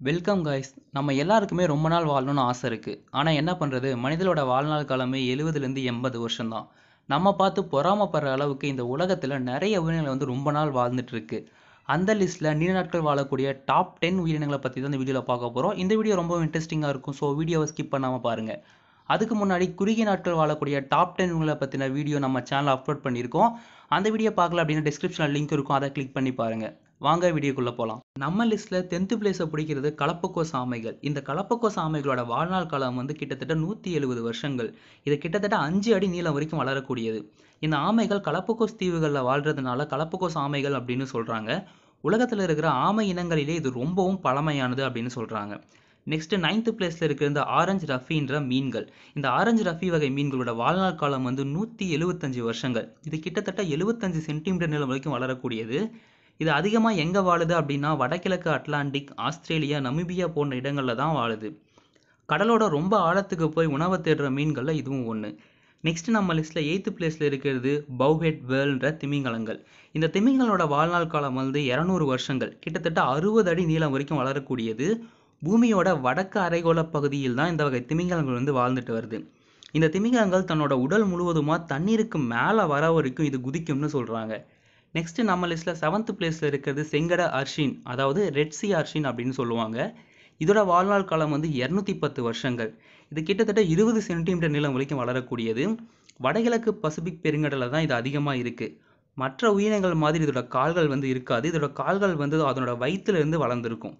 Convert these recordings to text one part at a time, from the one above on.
Welcome guys நம்ம எல்லாருக்குமே ரொம்ப நாள் வாழணும்னு ஆசை இருக்குது ஆனால் என்ன பண்ணுறது மனிதனோட வாழ்நாள் காலமே எழுபதுலேருந்து எண்பது வருஷம்தான். நம்ம பார்த்து பொறாமப்படுற அளவுக்கு இந்த உலகத்தில் நிறைய உயிரினங்கள் வந்து ரொம்ப நாள் வாழ்ந்துட்டுருக்கு அந்த லிஸ்ட்டில் நீண்ட நாட்கள் வாழக்கூடிய டாப் டென் உயிரினங்களை பற்றி தான் இந்த வீடியோவில் பார்க்க போகிறோம் இந்த வீடியோ ரொம்ப இன்ட்ரெஸ்டிங்காக இருக்கும் ஸோ வீடியோவை ஸ்கிப் பண்ணாமல் பாருங்கள் அதுக்கு முன்னாடி குறுகிய நாட்கள் வாழக்கூடிய டாப் டென் உங்களை பற்றின வீடியோ நம்ம சேனலில் அப்லோட் பண்ணியிருக்கோம். அந்த வீடியோ பார்க்கல அப்படின்னா டிஸ்கிரிப்ஷனில் லிங்க் இருக்கும் அதை கிளிக் பண்ணி பாருங்கள் வாங்க வீடியோக்குள்ளே போகலாம் நம்ம லிஸ்ட்டில் டென்த்து பிளேஸை பிடிக்கிறது கலப்பக்கோ சாமைகள். இந்த கலப்பக்கோ சாமைகளோட வாழ்நாள் காலம் வந்து கிட்டத்தட்ட நூற்றி எழுபது வருஷங்கள். இது கிட்டத்தட்ட அஞ்சு அடி நீளம் வரைக்கும் வளரக்கூடியது. இந்த ஆமைகள் கலப்பக்கோஸ் தீவுகளில் வாழ்றதுனால கலப்பக்கோஸ் ஆமைகள் அப்படின்னு சொல்கிறாங்க உலகத்தில் இருக்கிற ஆமை இனங்களிலே இது ரொம்பவும் பழமையானது அப்படின்னு சொல்கிறாங்க நெக்ஸ்ட் நைன்த் பிளேஸில் இருக்கிற இந்த ஆரஞ்சு ரஃபின்ற மீன்கள். இந்த ஆரஞ்சு ரஃபி வகை மீன்களோட வாழ்நாள் காலம் வந்து நூற்றி எழுபத்தஞ்சு வருஷங்கள். இது கிட்டத்தட்ட எழுபத்தஞ்சு சென்டிமீட்டர் நீளம் வரைக்கும் வளரக்கூடியது. இது அதிகமாக எங்கே வாழுது அப்படின்னா வடகிழக்கு அட்லாண்டிக் ஆஸ்திரேலியா நமீபியா போன்ற இடங்களில் தான் வாழுது. கடலோட ரொம்ப ஆழத்துக்கு போய் உணவை தேடுற மீன்களில் இதுவும் ஒன்று நெக்ஸ்ட் நம்ம லிஸ்ட்டில் எயித்து பிளேஸில் இருக்கிறது பௌஹெட் வேர்ல்ன்ற திமிங்கலங்கள். இந்த திமிங்கலோட வாழ்நாள் காலம் வந்து இரநூறு வருஷங்கள். கிட்டத்தட்ட அறுபது அடி நீளம் வரைக்கும் வளரக்கூடியது. பூமியோட வடக்கு அரைகோள பகுதியில் தான் இந்த வகை திமிங்கலங்கள் வந்து வாழ்ந்துட்டு வருது. இந்த திமிங்கலங்கள் தன்னோட உடல் முழுவதுமாக தண்ணீருக்கு மேலே வர வரைக்கும் இது குதிக்கும்னு சொல்கிறாங்க நெக்ஸ்ட் நம்ம லிஸ்ட்டில் செவன்த் பிளேஸில் இருக்கிறது செங்கட அர்ஷின் அதாவது ரெட் சி அர்ஷின் அப்படின்னு சொல்லுவாங்க. இதோட வாழ்நாள் காலம் வந்து இரநூத்தி பத்து வருஷங்கள். இது கிட்டத்தட்ட இருபது சென்டிமீட்டர் நீளம் வரைக்கும் வளரக்கூடியது. வடகிழக்கு பசிபிக் பெருங்கடலில் தான் இது அதிகமாக இருக்குது மற்ற உயிரினங்கள் மாதிரி இதோட கால்கள் வந்து இருக்காது. இதோட கால்கள் வந்து அதனோட வயிற்றுலேருந்து வளர்ந்துருக்கும்.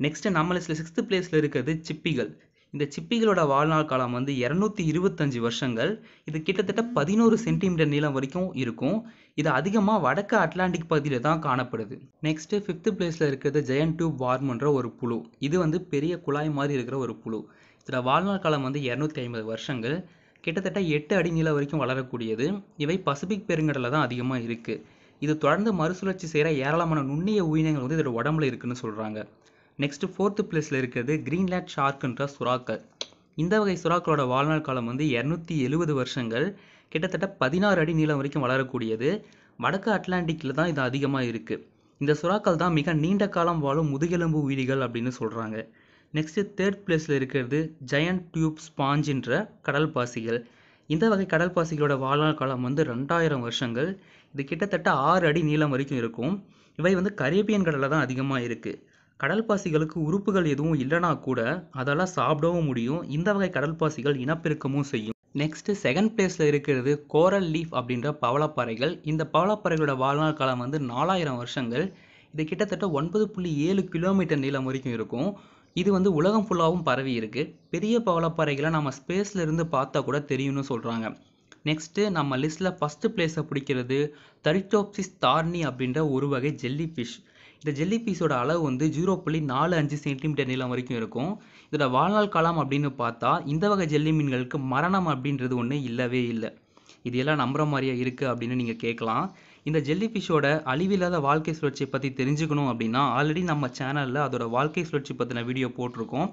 நெக்ஸ்ட்டு நம்ம லிஸ்ட்டில் சிக்ஸ்த் பிளேஸில் இருக்கிறது சிப்பிகள். இந்த சிப்பிகளோட வாழ்நாள் காலம் வந்து இரநூத்தி இருபத்தஞ்சு வருஷங்கள். இது கிட்டத்தட்ட பதினோரு சென்டிமீட்டர் நீளம் வரைக்கும் இருக்கும். இது அதிகமாக வடக்கு அட்லாண்டிக் பகுதியில் தான் காணப்படுது. நெக்ஸ்ட் ஃபிஃப்த் பிளேஸில் இருக்கிறது ஜெயன் டியூப் வார்ம்ன்ற ஒரு புழு. இது வந்து பெரிய குழாய் மாதிரி இருக்கிற ஒரு புழு. இதோட வாழ்நாள் காலம் வந்து இரநூத்தி ஐம்பது வருஷங்கள். கிட்டத்தட்ட எட்டு அடி நீளம் வரைக்கும் வளரக்கூடியது. இவை பசிபிக் பெருங்கடலில் தான் அதிகமாக இருக்குது இது தொடர்ந்து மறுசுழற்சி செய்கிற ஏராளமான நுண்ணிய உயிரினங்கள் வந்து இதோட உடம்புல இருக்குன்னு சொல்கிறாங்க நெக்ஸ்ட் ஃபோர்த்து பிளேஸில் இருக்கிறது கிரீன்லேண்ட் ஷார்க்குன்ற சுறாக்கள். இந்த வகை சுறாக்களோட வாழ்நாள் காலம் வந்து இரநூத்தி எழுபது வருஷங்கள். கிட்டத்தட்ட பதினாறு அடி நீளம் வரைக்கும் வளரக்கூடியது. வடக்கு அட்லாண்டிக்கில் தான் இது அதிகமாக இருக்குது இந்த சுறாக்கள் தான் மிக நீண்ட காலம் வாழும் முதுகெலும்பு உயிரிகள் அப்படின்னு சொல்கிறாங்க நெக்ஸ்ட்டு தேர்ட் பிளேஸில் இருக்கிறது ஜயண்ட் டியூப் ஸ்பாஞ்சின்ற கடல் பாசிகள் இந்த வகை கடல் பாசிகளோட வாழ்நாள் காலம் வந்து ரெண்டாயிரம் வருஷங்கள். இது கிட்டத்தட்ட ஆறு அடி நீளம் வரைக்கும் இருக்கும். இவை வந்து கரேபியன் கடலில் தான் அதிகமாக இருக்குது கடல் பாசிகளுக்கு உறுப்புகள் எதுவும் இல்லைனா கூட அதெல்லாம் சாப்பிடவும் முடியும். இந்த வகை கடல் பாசிகள் இனப்பெருக்கமும் செய்யும். நெக்ஸ்ட்டு செகண்ட் பிளேஸில் இருக்கிறது கோரல் லீஃப் அப்படின்ற பவளப்பாறைகள். இந்த பவளப்பாறைகளோட வாழ்நாள் காலம் வந்து நாலாயிரம் வருஷங்கள். இது கிட்டத்தட்ட ஒன்பது புள்ளி ஏழு கிலோமீட்டர் நீளம் வரைக்கும் இருக்கும். இது வந்து உலகம் ஃபுல்லாகவும் பரவி இருக்கு. பெரிய பவளப்பாறைகளை நம்ம ஸ்பேஸில் இருந்து பார்த்தா கூட தெரியும்னு சொல்கிறாங்க நெக்ஸ்ட்டு நம்ம லிஸ்ட்டில் ஃபஸ்ட்டு பிளேஸை பிடிக்கிறது தரிட்டோப்சிஸ் தார்னி அப்படின்ற ஒரு வகை ஜெல்லி ஃபிஷ் இந்த ஜெல்லி பீஸோட அளவு வந்து ஜீரோ புள்ளி நாலு அஞ்சு சென்டிமீட்டர் நீளம் வரைக்கும் இருக்கும். இதோட வாழ்நாள் காலம் அப்படின்னு பார்த்தா இந்த வகை ஜெல்லி மீன்களுக்கு மரணம் அப்படின்றது ஒன்று இல்லவே இல்லை. இது எல்லாம் நம்புற மாதிரியா இருக்குது அப்படின்னு நீங்கள் கேட்கலாம் இந்த ஜெல்லி ஃபிஷ்ஷோட அழிவில்லாத வாழ்க்கை சுழற்சியை பற்றி தெரிஞ்சுக்கணும் அப்படின்னா ஆல்ரெடி நம்ம சேனலில் அதோட வாழ்க்கை சுழற்சி பற்றின வீடியோ போட்டிருக்கோம்.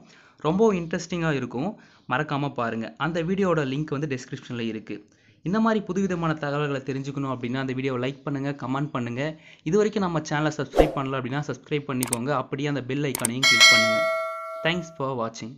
ரொம்ப இன்ட்ரெஸ்டிங்காக இருக்கும். மறக்காமல் பாருங்கள் அந்த வீடியோட லிங்க் வந்து டிஸ்கிரிப்ஷனில் இருக்குது இந்த மாதிரி புதுவிதமான தகவல்களை தெரிஞ்சுக்கணும் அப்படின்னா அந்த வீடியோவை லைக் பண்ணுங்கள் கமெண்ட் பண்ணுங்கள் இது வரைக்கும் நம்ம சேனலை சப்ஸ்கிரைப் பண்ணல அப்படின்னா சப்ஸ்கிரைப் பண்ணிக்கோங்க. அப்படியே அந்த பெல் ஐக்கானையும் கிளிக் பண்ணுங்கள் தேங்க்ஸ் ஃபார் வாட்சிங்